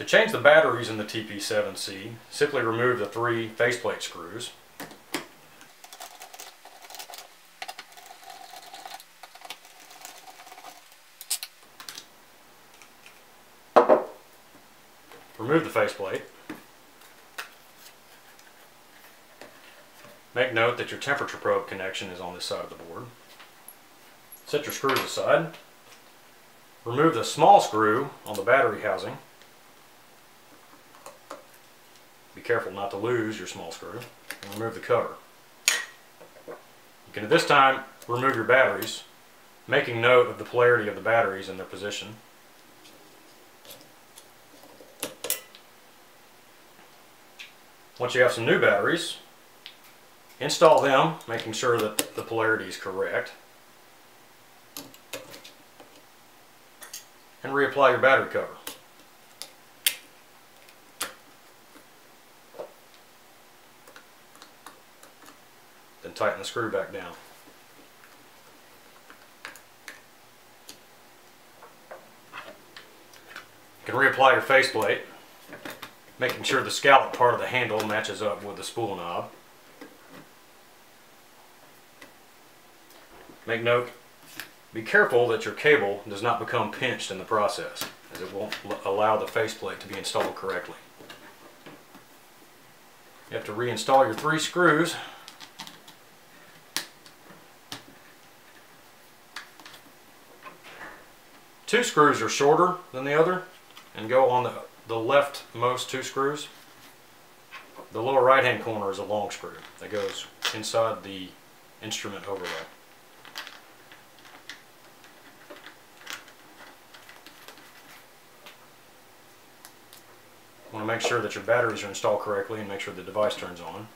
To change the batteries in the TP7C, simply remove the three faceplate screws. Remove the faceplate. Make note that your temperature probe connection is on this side of the board. Set your screws aside. Remove the small screw on the battery housing. Be careful not to lose your small screw. And remove the cover. You can at this time remove your batteries, making note of the polarity of the batteries and their position. Once you have some new batteries, install them, making sure that the polarity is correct. And reapply your battery cover. Then tighten the screw back down. You can reapply your faceplate making sure the scallop part of the handle matches up with the spool knob. Make note, be careful that your cable does not become pinched in the process, as it won't allow the faceplate to be installed correctly. You have to reinstall your three screws. Two screws are shorter than the other and go on the the leftmost two screws, the lower right hand corner is a long screw that goes inside the instrument overlay. want to make sure that your batteries are installed correctly and make sure the device turns on.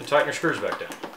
And tighten your screws back down.